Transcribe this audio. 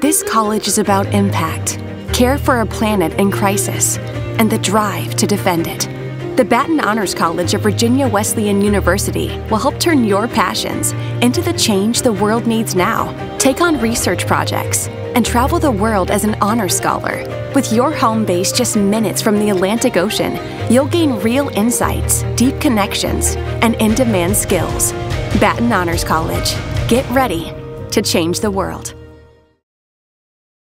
This college is about impact, care for a planet in crisis, and the drive to defend it. The Batten Honors College of Virginia Wesleyan University will help turn your passions into the change the world needs now. Take on research projects and travel the world as an honor scholar. With your home base just minutes from the Atlantic Ocean, you'll gain real insights, deep connections, and in demand skills. Batten Honors College. Get ready to change the world.